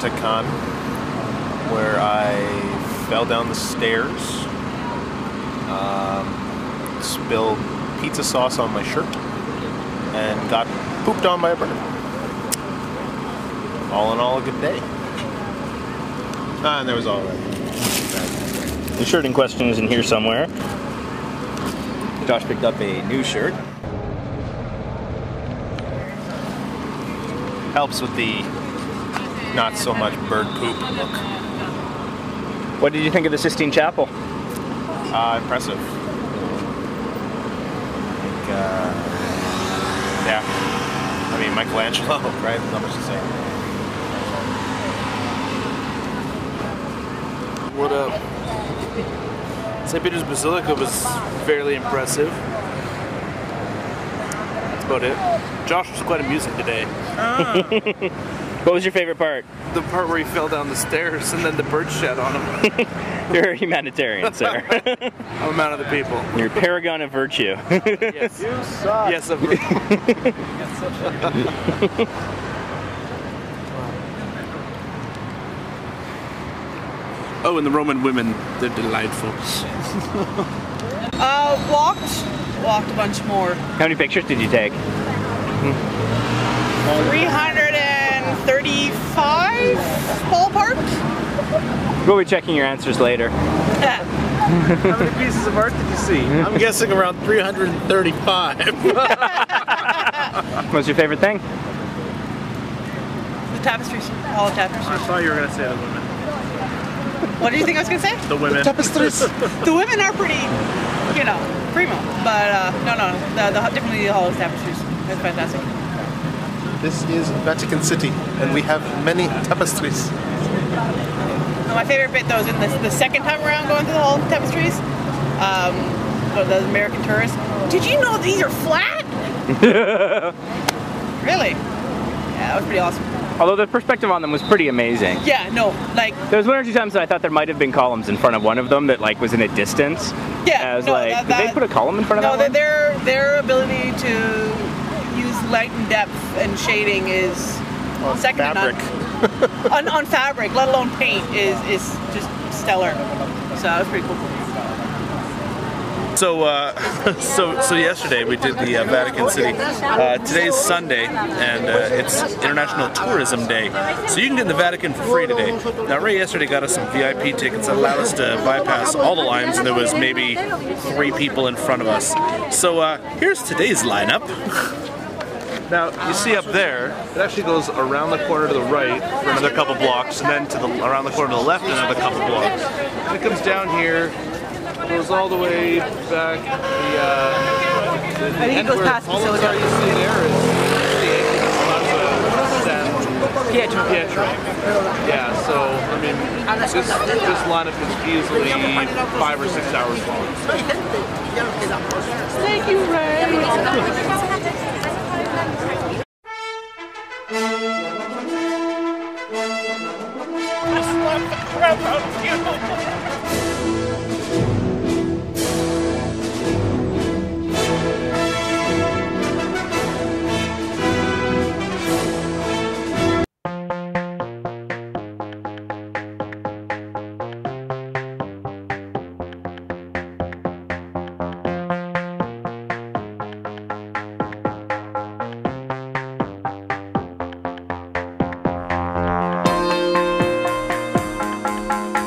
time where I fell down the stairs, um, spilled pizza sauce on my shirt, and got pooped on by a bird. All in all, a good day. Ah, and there was all that. The shirt in question is in here somewhere. Josh picked up a new shirt. Helps with the not so much bird poop look. What did you think of the Sistine Chapel? Uh, impressive. Like, uh, yeah. I mean, Michelangelo, right? There's not much to say. What up? St. Peter's Basilica was fairly impressive. That's about it. Josh was quite amusing today. What was your favorite part? The part where he fell down the stairs and then the bird shed on him. You're a humanitarian, sir. I'm a man of the people. You're a paragon of virtue. Yes. You suck. Yes, of Oh, and the Roman women, they're delightful. Uh, walked, walked a bunch more. How many pictures did you take? 335 ballpark. We'll be checking your answers later. How many pieces of art did you see? I'm guessing around 335. What's your favorite thing? The tapestries, all the tapestries. I thought you were going to say the women. What did you think I was gonna say? The women. The women are pretty, you know, primo. But uh, no, no, the, the definitely the hall of tapestries. That's fantastic. This is Vatican City, and we have many tapestries. And my favorite bit though is in the, the second time around going through the hall of tapestries. Um, for the American tourists. Did you know these are flat? really? Yeah, that was pretty awesome. Although the perspective on them was pretty amazing. Yeah, no, like There was one or two times that I thought there might have been columns in front of one of them that like was in a distance. Yeah, I was no, like, that- did they put a column in front of no, that their one? their their ability to use light and depth and shading is second fabric. to none. on, on fabric, let alone paint, is is just stellar. So that was pretty cool. So, uh, so, so yesterday we did the uh, Vatican City. Uh, today's Sunday, and uh, it's International Tourism Day. So you can get in the Vatican for free today. Now, Ray yesterday got us some VIP tickets that allowed us to bypass all the lines, and there was maybe three people in front of us. So uh, here's today's lineup. Now you see up there, it actually goes around the corner to the right for another couple blocks, and then to the around the corner to the left another couple blocks. And it comes down here, goes all the way back. The, uh, the, the think it goes where past Basilica. are, you see there is Pietro. Pietro. Yeah, so I mean, this this lineup is easily five or six hours long. Thank you, Ray.